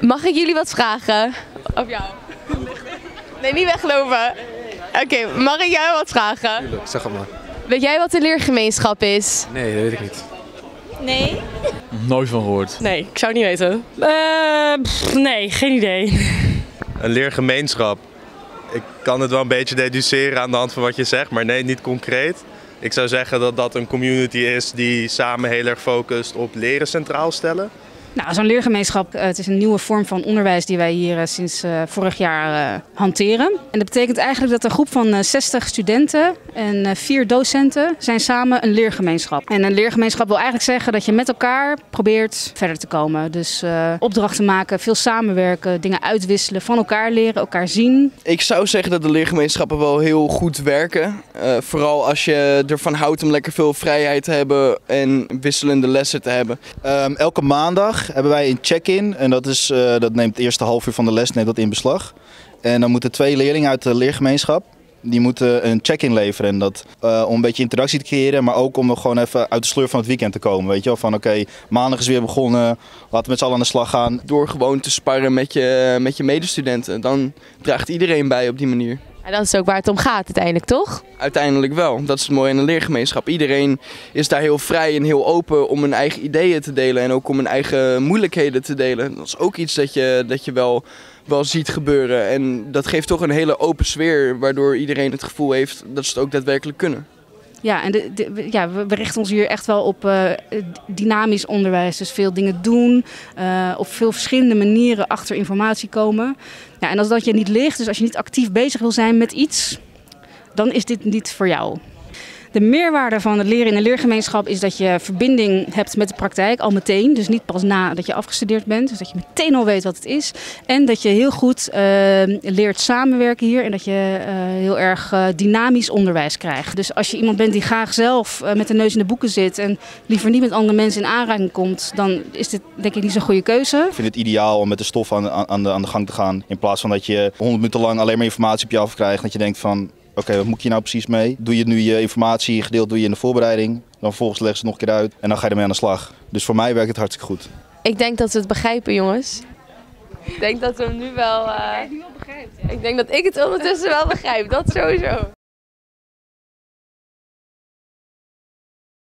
Mag ik jullie wat vragen? Of jou? Nee, niet weglopen. Oké, mag ik jou wat vragen? Tuurlijk, zeg het maar. Weet jij wat een leergemeenschap is? Nee, dat weet ik niet. Nee? Nooit van gehoord. Nee, ik zou het niet weten. Uh, nee, geen idee. Een leergemeenschap. Ik kan het wel een beetje deduceren aan de hand van wat je zegt, maar nee, niet concreet. Ik zou zeggen dat dat een community is die samen heel erg focust op leren centraal stellen. Nou, zo'n leergemeenschap, het is een nieuwe vorm van onderwijs die wij hier sinds uh, vorig jaar hanteren. En dat betekent eigenlijk dat een groep van uh, 60 studenten en vier docenten zijn samen een leergemeenschap. En een leergemeenschap wil eigenlijk zeggen dat je met elkaar probeert verder te komen. Dus opdrachten maken, veel samenwerken, dingen uitwisselen, van elkaar leren, elkaar zien. Ik zou zeggen dat de leergemeenschappen wel heel goed werken. vooral als je ervan houdt om lekker veel vrijheid te hebben en wisselende lessen te hebben. Um, elke maandag hebben wij een check-in. En dat, is, uh, dat neemt het eerste half uur van de les neemt dat in beslag. En dan moeten twee leerlingen uit de leergemeenschap. Die moeten een check-in leveren. En dat uh, om een beetje interactie te creëren. Maar ook om gewoon even uit de sleur van het weekend te komen. Weet je wel? Van oké, okay, maandag is weer begonnen. Laten we met z'n allen aan de slag gaan. Door gewoon te sparren met je, met je medestudenten. Dan draagt iedereen bij op die manier. En dat is ook waar het om gaat uiteindelijk, toch? Uiteindelijk wel. Dat is het mooie in een leergemeenschap. Iedereen is daar heel vrij en heel open om hun eigen ideeën te delen. En ook om hun eigen moeilijkheden te delen. Dat is ook iets dat je, dat je wel, wel ziet gebeuren. En dat geeft toch een hele open sfeer. Waardoor iedereen het gevoel heeft dat ze het ook daadwerkelijk kunnen. Ja, en de, ja, we richten ons hier echt wel op uh, dynamisch onderwijs. Dus veel dingen doen, uh, op veel verschillende manieren achter informatie komen. Ja, en als dat je niet ligt, dus als je niet actief bezig wil zijn met iets, dan is dit niet voor jou. De meerwaarde van het leren in een leergemeenschap is dat je verbinding hebt met de praktijk al meteen. Dus niet pas nadat je afgestudeerd bent. Dus dat je meteen al weet wat het is. En dat je heel goed uh, leert samenwerken hier. En dat je uh, heel erg uh, dynamisch onderwijs krijgt. Dus als je iemand bent die graag zelf met de neus in de boeken zit. En liever niet met andere mensen in aanraking komt. Dan is dit denk ik niet zo'n goede keuze. Ik vind het ideaal om met de stof aan, aan, de, aan de gang te gaan. In plaats van dat je honderd minuten lang alleen maar informatie op je afkrijgt. Dat je denkt van okay, wat moet je nou precies mee? Doe je nu je informatie gedeeld doe je in de voorbereiding. Dan vervolgens leg je het nog een keer uit en dan ga je ermee aan de slag. Dus voor mij werkt het hartstikke goed. Ik denk dat we het begrijpen, jongens. Ik denk dat we hem nu wel. Uh... nu begrijpt. Ik denk dat ik het ondertussen wel begrijp, dat sowieso.